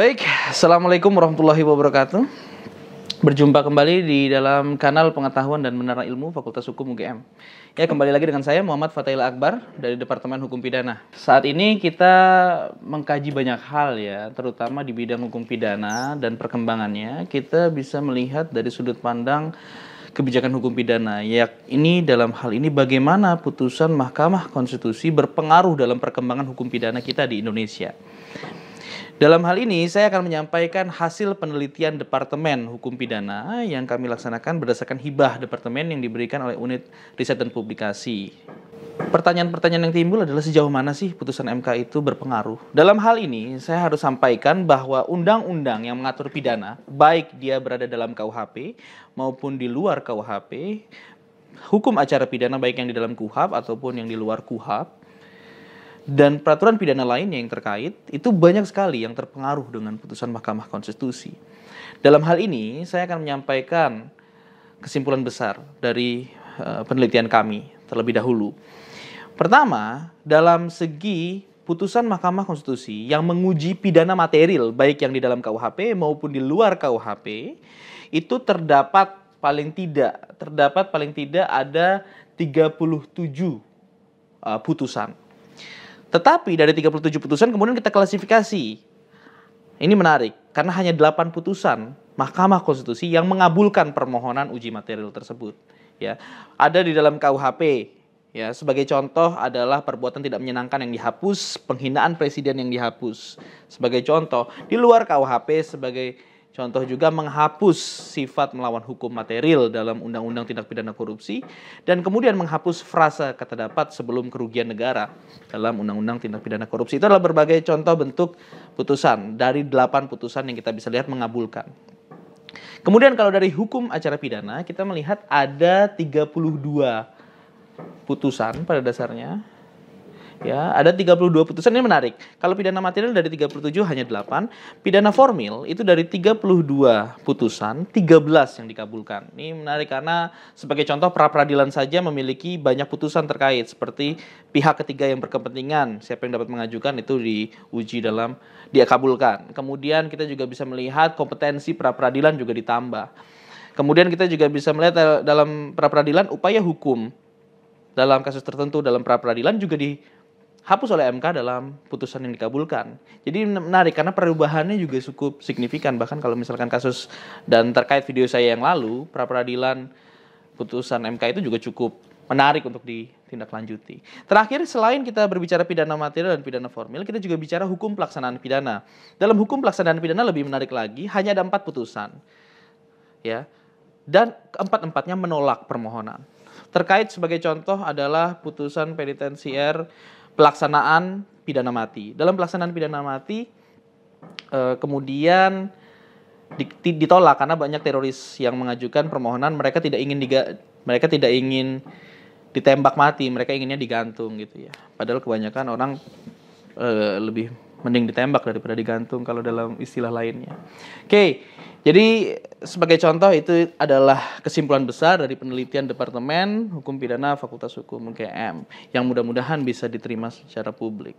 Baik, Assalamualaikum warahmatullahi wabarakatuh. Berjumpa kembali di dalam kanal pengetahuan dan menerang ilmu Fakultas Hukum UGM. Ya, kembali lagi dengan saya Muhammad Fatahil Akbar dari Departemen Hukum Pidana. Saat ini kita mengkaji banyak hal ya, terutama di bidang hukum pidana dan perkembangannya. Kita bisa melihat dari sudut pandang kebijakan hukum pidana. Ya, ini dalam hal ini bagaimana putusan Mahkamah Konstitusi berpengaruh dalam perkembangan hukum pidana kita di Indonesia. Dalam hal ini, saya akan menyampaikan hasil penelitian Departemen Hukum Pidana yang kami laksanakan berdasarkan hibah Departemen yang diberikan oleh Unit Riset dan Publikasi. Pertanyaan-pertanyaan yang timbul adalah sejauh mana sih putusan MK itu berpengaruh? Dalam hal ini, saya harus sampaikan bahwa undang-undang yang mengatur pidana, baik dia berada dalam KUHP maupun di luar KUHP, hukum acara pidana baik yang di dalam KUHAP ataupun yang di luar KUHAP, dan peraturan pidana lainnya yang terkait itu banyak sekali yang terpengaruh dengan putusan Mahkamah Konstitusi. Dalam hal ini saya akan menyampaikan kesimpulan besar dari uh, penelitian kami terlebih dahulu. Pertama, dalam segi putusan Mahkamah Konstitusi yang menguji pidana material baik yang di dalam KUHP maupun di luar KUHP itu terdapat paling tidak terdapat paling tidak ada 37 uh, putusan tetapi dari 37 putusan kemudian kita klasifikasi. Ini menarik karena hanya 8 putusan Mahkamah Konstitusi yang mengabulkan permohonan uji material tersebut. Ya, ada di dalam KUHP. Ya, sebagai contoh adalah perbuatan tidak menyenangkan yang dihapus, penghinaan presiden yang dihapus. Sebagai contoh, di luar KUHP sebagai Contoh juga menghapus sifat melawan hukum material dalam Undang-Undang Tindak Pidana Korupsi dan kemudian menghapus frasa kata dapat sebelum kerugian negara dalam Undang-Undang Tindak Pidana Korupsi. Itu adalah berbagai contoh bentuk putusan dari delapan putusan yang kita bisa lihat mengabulkan. Kemudian kalau dari hukum acara pidana kita melihat ada 32 putusan pada dasarnya Ya, ada 32 putusan ini menarik. Kalau pidana material dari 37 hanya 8, pidana formil itu dari 32 putusan 13 yang dikabulkan. Ini menarik karena sebagai contoh pra peradilan saja memiliki banyak putusan terkait seperti pihak ketiga yang berkepentingan, siapa yang dapat mengajukan itu diuji dalam dia kabulkan. Kemudian kita juga bisa melihat kompetensi pra peradilan juga ditambah. Kemudian kita juga bisa melihat dalam pra peradilan upaya hukum dalam kasus tertentu dalam pra peradilan juga di hapus oleh MK dalam putusan yang dikabulkan. Jadi menarik karena perubahannya juga cukup signifikan bahkan kalau misalkan kasus dan terkait video saya yang lalu pra peradilan putusan MK itu juga cukup menarik untuk ditindaklanjuti. Terakhir selain kita berbicara pidana material dan pidana formil, kita juga bicara hukum pelaksanaan pidana. Dalam hukum pelaksanaan pidana lebih menarik lagi, hanya ada empat putusan, ya, dan keempat-empatnya menolak permohonan. Terkait sebagai contoh adalah putusan penitensier pelaksanaan pidana mati. Dalam pelaksanaan pidana mati eh, kemudian ditolak karena banyak teroris yang mengajukan permohonan mereka tidak ingin diga, mereka tidak ingin ditembak mati, mereka inginnya digantung gitu ya. Padahal kebanyakan orang uh, lebih mending ditembak daripada digantung kalau dalam istilah lainnya. Oke, okay, jadi sebagai contoh itu adalah kesimpulan besar dari penelitian Departemen Hukum Pidana Fakultas Hukum UGM yang mudah-mudahan bisa diterima secara publik.